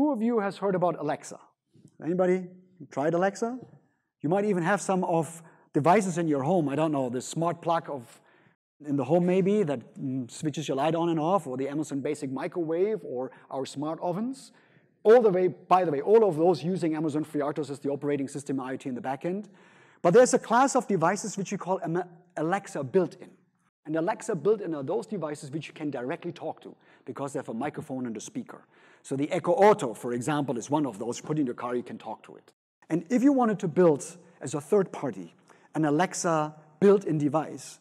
Who of you has heard about Alexa? Anybody tried Alexa? You might even have some of devices in your home. I don't know, the smart plug of in the home maybe that mm, switches your light on and off, or the Amazon Basic Microwave, or our smart ovens. All the way, by the way, all of those using Amazon FreeRTOS as the operating system IoT in the backend. But there's a class of devices which we call Alexa built-in. And Alexa built-in are those devices which you can directly talk to because they have a microphone and a speaker. So the Echo Auto, for example, is one of those. Put in your car, you can talk to it. And if you wanted to build, as a third party, an Alexa built-in device,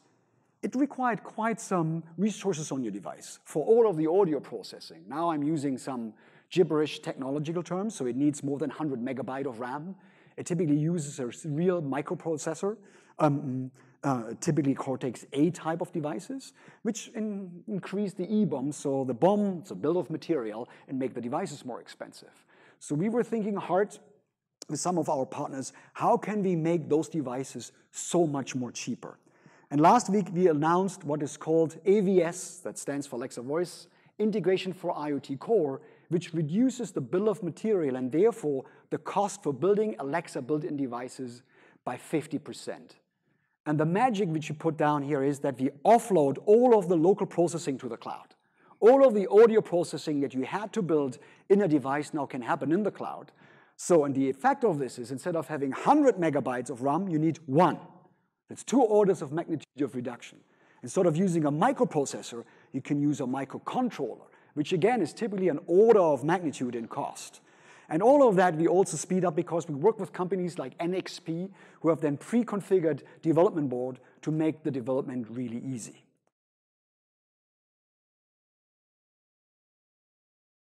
it required quite some resources on your device for all of the audio processing. Now I'm using some gibberish technological terms, so it needs more than 100 megabyte of RAM. It typically uses a real microprocessor, um, uh, typically Cortex-A type of devices, which in, increase the E-BOM, so the BOM, it's a bill of material, and make the devices more expensive. So we were thinking hard with some of our partners, how can we make those devices so much more cheaper? And last week we announced what is called AVS, that stands for Alexa Voice, Integration for IoT Core, which reduces the bill of material and therefore the cost for building Alexa built-in devices by 50%. And the magic which you put down here is that we offload all of the local processing to the cloud. All of the audio processing that you had to build in a device now can happen in the cloud. So, and the effect of this is instead of having 100 megabytes of RAM, you need one. That's two orders of magnitude of reduction. Instead of using a microprocessor, you can use a microcontroller which again is typically an order of magnitude in cost. And all of that we also speed up because we work with companies like NXP who have then pre-configured development board to make the development really easy.